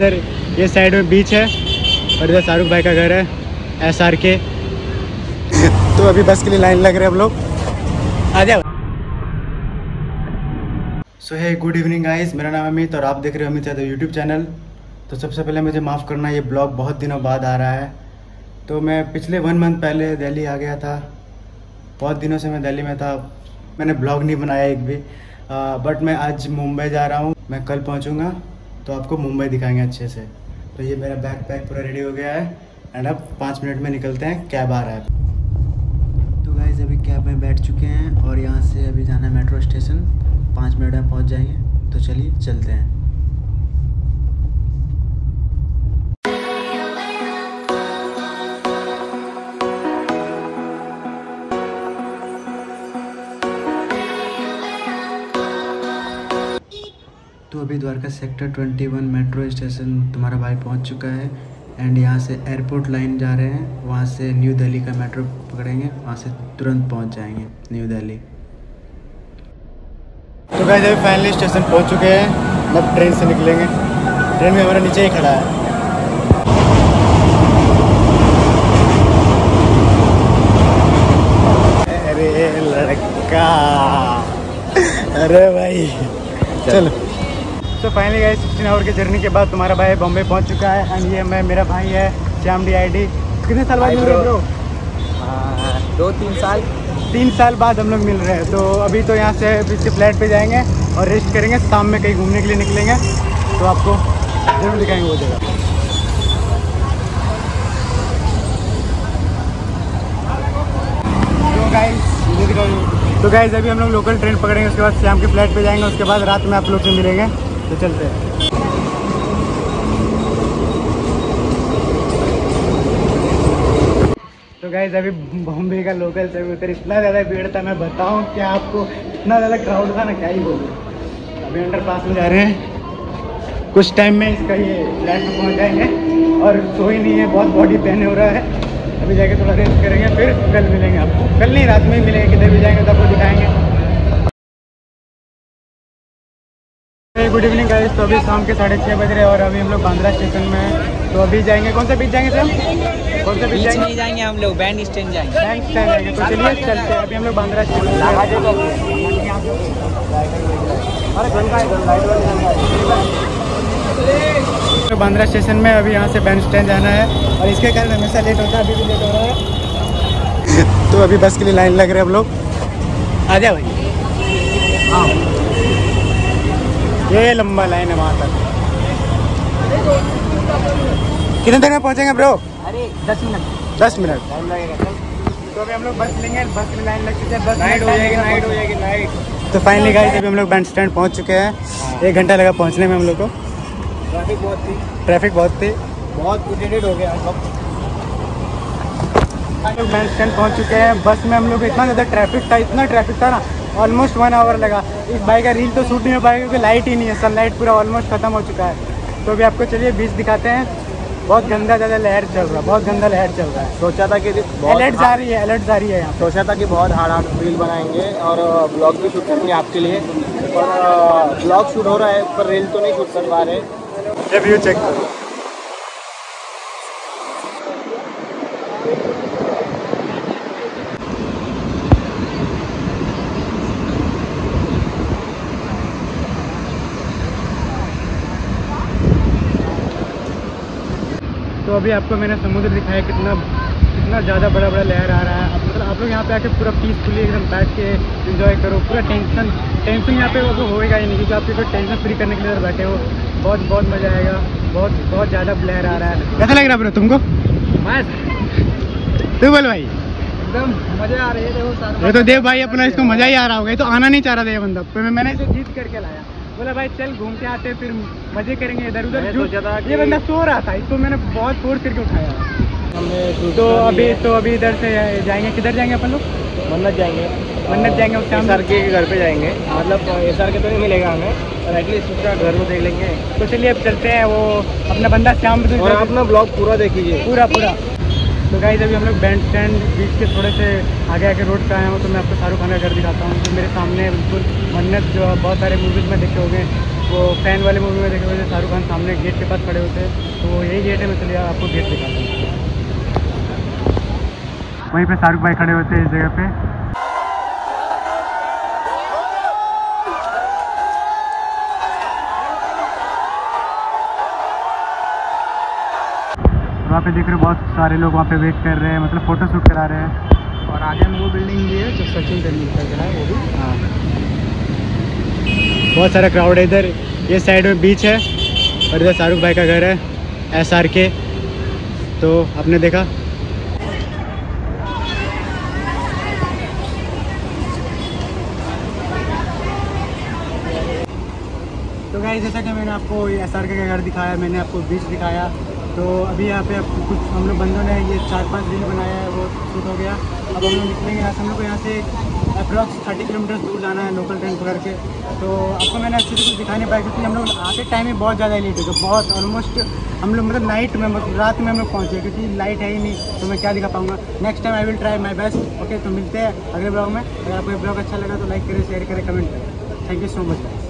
इधर ये साइड में बीच है और इधर शाहरुख भाई का घर है एस आर के तो अभी बस के लिए लाइन लग रहे हैं हम लोग। आ जाओ। सो है गुड इवनिंग गाइस मेरा नाम अमित और आप देख रहे हो अमित यादव यूट्यूब चैनल तो सबसे पहले मुझे माफ़ करना ये ब्लॉग बहुत दिनों बाद आ रहा है। तो मैं पिछले वन मंथ पहले दिल्ली आ गया था। बहुत दिनों से मैं दिल्ली में था। मैंने ब्लॉग नहीं बनाया एक भी। आ, बट मैं आज मुंबई जा रहा हूँ। मैं कल पहुँचूँगा। तो आपको मुंबई दिखाएँगे अच्छे से। तो ये मेरा बैग पैक पूरा रेडी हो गया है। एंड अब पाँच मिनट में निकलते हैं कैब आ रहा है। तो गाइज़ अभी कैब में बैठ चुके हैं और यहाँ से अभी जाना है मेट्रो स्टेशन पाँच मिनट में पहुँच जाएँगे। तो चलिए, चलते हैं। तो अभी द्वारका सेक्टर 21 मेट्रो स्टेशन तुम्हारा भाई पहुँच चुका है एंड यहाँ से एयरपोर्ट लाइन जा रहे हैं, वहाँ से न्यू दिल्ली का मेट्रो पकड़ेंगे, वहाँ से तुरंत पहुँच जाएँगे न्यू दिल्ली तो गए अभी फाइनली स्टेशन पहुँच चुके हैं, अब ट्रेन से निकलेंगे। ट्रेन में हमारा नीचे ही खड़ा है। अरे लड़का। अरे भाई, चलो। सो फाइनली गए सिक्सटीन आवर की जर्नी के बाद तुम्हारा भाई बॉम्बे पहुँच चुका है एंड ये मैं मेरा भाई है श्याम डी आई डी कितने साल बाद मिल रहे. ब्रो दो तीन साल। तीन साल बाद हम लोग मिल रहे हैं। तो अभी तो यहाँ से इसके फ्लैट पे जाएँगे और रेस्ट करेंगे शाम में कहीं घूमने के लिए निकलेंगे। तो आपको ज़रूर दिखाएँगे वो जगह। तो गाइस तो गाइस अभी हम लोग लोकल ट्रेन पकड़ेंगे उसके बाद शाम के फ्लैट पे जाएँगे उसके बाद रात में आप लोग से मिलेंगे। तो चलते हैं। तो गाइज़ अभी बॉम्बे का लोकल से उधर इतना ज़्यादा भीड़ था, मैं बताऊँ कि आपको इतना ज़्यादा क्राउड था ना, क्या ही बोलूँ। अभी अंडर पास में जा रहे हैं। कुछ टाइम में इसका ये फ्लैट में पहुँच जाएँगे। और सो ही नहीं है, बहुत बॉडी पेन हो रहा है। अभी जाके थोड़ा रेस्ट करेंगे, फिर कल मिलेंगे आपको। कल नहीं, रात में ही मिलेंगे, किधर भी जाएँगे तो आपको दिखाएँगे। गुड इवनिंग गाइस तो अभी शाम के साढ़े छः बज रहे हैं और अभी हम लोग बांद्रा स्टेशन में हैं। तो अभी जाएँगे। कौन सा बीच जाएँगे सर कौन सा बीच जाएँगे? नहीं जाएँगे हम लोग बैंड स्टैंड जाएँगे। बैंक स्टैंड जाएँगे। तो चलिए चलते हैं। अभी हम लोग बांद्रा स्टेशन तो बांद्रा स्टेशन में अभी यहाँ से बैंड स्टैंड जाना है और इसके कारण हमेशा लेट होता है अभी भी लेट हो रहा है। तो अभी बस के लिए लाइन लग रहे हैं हम लोग। आ जाओ भाई हाँ ये लंबा लाइन है वहाँ तक। कितने देर में पहुँचेंगे ब्रो अरे दस मिनट। दस मिनट। टाइम लगेगा तो अभी हम लोग बस लेंगे बस में लाइन लग चुकी है बस नाइट हो जाएगी नाइट हो जाएगी नाइट तो फाइनली गाइस अभी हम लोग बैंड स्टैंड पहुँच चुके हैं। एक घंटा लगा पहुँचने में हम लोग को। ट्रैफ़िक बहुत थी। ट्रैफ़िक बहुत थी। बहुत इरिटेट हो गया हम हम लोग बैंड स्टैंड पहुँच चुके हैं बस में हम लोग इतना ज़्यादा ट्रैफ़िक था इतना ट्रैफ़िक था ना। ऑलमोस्ट वन आवर लगा। इस बाइक का रील तो शूट नहीं हो पाएगा क्योंकि लाइट ही नहीं है। सनलाइट पूरा ऑलमोस्ट खत्म हो चुका है। तो अभी आपको चलिए बीच दिखाते हैं। बहुत गंदा ज़्यादा लहर चल रहा है। बहुत गंदा लहर चल रहा है। सोचा था कि अलर्ट जा रही है। अलर्ट जा रही है यहाँ सोचा था कि बहुत हार्ड हार्ड रील बनाएँगे और ब्लॉग भी शूट करेंगे आपके लिए। पर ब्लॉग शूट हो रहा है पर रील तो नहीं शूट कर पा रहे। ये व्यू चेक करो। अभी आपको मैंने समुद्र दिखाया कितना कितना ज़्यादा बड़ा बड़ा लहर आ रहा है। आप मतलब आप लोग यहाँ पे आके पूरा पीसफुली एकदम बैठ के एंजॉय करो। पूरा टेंशन टेंशन यहाँ पे आपको होएगा ही नहीं क्योंकि आप कोई टेंशन फ्री करने के लिए बैठे हो। बहुत बहुत मज़ा आएगा। बहुत बहुत ज़्यादा लहर आ रहा है। कैसा लग रहा है ब्रो तुमको? बस तू बोल भाई। एकदम मज़ा आ रही है देखो सारा ये तो देव भाई अपना इसको मज़ा ही आ रहा होगा। ये तो आना नहीं चाह रहा था ये बंदा। मैंने इसे जीत करके लाया। बोला भाई चल घूम के आते फिर मज़े करेंगे इधर उधर। ये बंदा सो रहा था इसको मैंने बहुत फोर्स करके उठाया। तो अभी तो अभी इधर से जाएँगे किधर जाएँगे अपन लोग? मन्नत जाएँगे। मन्नत जाएँगे उस टाइम एस आर के घर पे जाएँगे। मतलब एस आर के तो नहीं मिलेगा हमें और एटलीस्ट उसका घर को देख लेंगे। तो चलिए अब चलते हैं वो अपना बंदा और अपना ब्लॉग पूरा देखिए। पूरा पूरा। तो गाइज़ अभी हम लोग बैंड स्टैंड बीच के थोड़े से आगे आगे रोड पे आए हूँ तो मैं आपको शाहरुख खान का घर दिखाता हूँ तो मेरे सामने बिल्कुल मन्नत जो है बहुत सारे मूवीज़ में देखे होंगे, वो फ़ैन वाले मूवी में देखे हुए थे शाहरुख खान सामने गेट के पास खड़े होते तो यही गेट है, मैं चलिए आपको गेट दिखाता हूँ। वहीं पर शाहरुख भाई खड़े होते हैं इस जगह पे। वहाँ पे देख रहे हो बहुत सारे लोग वहाँ पे वेट कर रहे हैं मतलब फ़ोटो शूट करा रहे हैं। और आगे में वो बिल्डिंग भी है जो सचिन तेंदुलकर का है वो भी। हाँ। बहुत सारा क्राउड है इधर। ये साइड में बीच है और इधर शाहरुख भाई का घर है एस आर के तो आपने देखा? तो गाइस जैसा कि मैंने आपको एस आर के का घर दिखाया मैंने आपको बीच दिखाया तो अभी यहाँ पे कुछ हम लोग बंदों ने ये चार पाँच रील बनाया है, वो शूट हो गया। अब हम लोग निकलेंगे यहाँ से, हम लोग को यहाँ से अप्रॉक्स थर्टी किलोमीटर दूर जाना है लोकल ट्रेन पकड़ के। तो आपको मैंने अच्छे से कुछ दिखा नहीं पाया, क्योंकि हम लोग आते टाइम में बहुत ज़्यादा लेट हो गए, बहुत ऑलमोस्ट हम लोग मतलब नाइट में मतलब रात में हम लोग पहुँचे, क्योंकि लाइट है ही नहीं तो मैं क्या दिखा पाऊँगा। Next time I will try my best okay तो मिलते हैं अगले ब्लॉग में। अगर आपको ब्लॉग अच्छा लगा तो लाइक करें शेयर करें कमेंट करें। Thank you so much